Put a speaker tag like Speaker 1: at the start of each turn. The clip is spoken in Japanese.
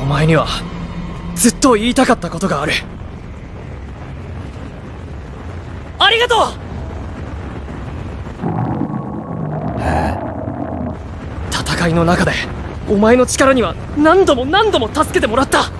Speaker 1: お前にはずっと言いたかったことがある。ありがとう！戦いの中でお前の力には何度も何度も助けてもらった。